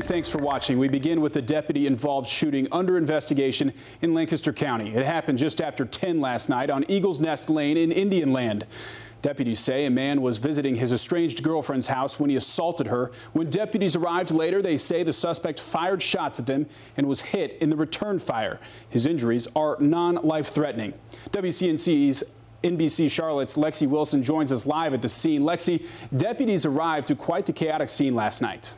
Thanks for watching. We begin with a deputy involved shooting under investigation in Lancaster County. It happened just after 10 last night on Eagles Nest Lane in Indian Land. Deputies say a man was visiting his estranged girlfriend's house when he assaulted her. When deputies arrived later, they say the suspect fired shots at them and was hit in the return fire. His injuries are non-life threatening. WCNC's NBC Charlotte's Lexi Wilson joins us live at the scene. Lexi, deputies arrived to quite the chaotic scene last night.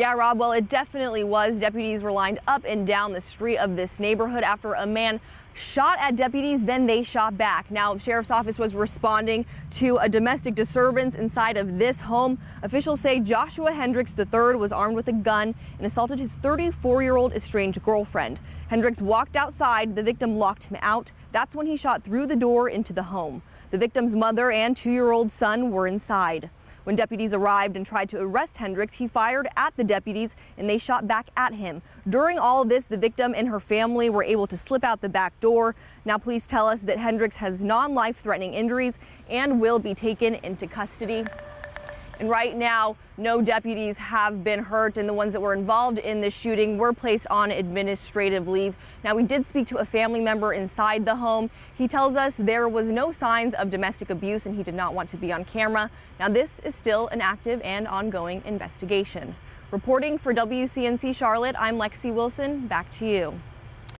Yeah, Rob, well, it definitely was. Deputies were lined up and down the street of this neighborhood after a man shot at deputies, then they shot back. Now, sheriff's office was responding to a domestic disturbance inside of this home. Officials say Joshua Hendricks III was armed with a gun and assaulted his 34-year-old estranged girlfriend. Hendricks walked outside. The victim locked him out. That's when he shot through the door into the home. The victim's mother and two-year-old son were inside. When deputies arrived and tried to arrest Hendricks, he fired at the deputies and they shot back at him. During all of this, the victim and her family were able to slip out the back door. Now, police tell us that Hendricks has non-life threatening injuries and will be taken into custody. And right now, no deputies have been hurt, and the ones that were involved in the shooting were placed on administrative leave. Now, we did speak to a family member inside the home. He tells us there was no signs of domestic abuse, and he did not want to be on camera. Now, this is still an active and ongoing investigation. Reporting for WCNC Charlotte, I'm Lexi Wilson. Back to you.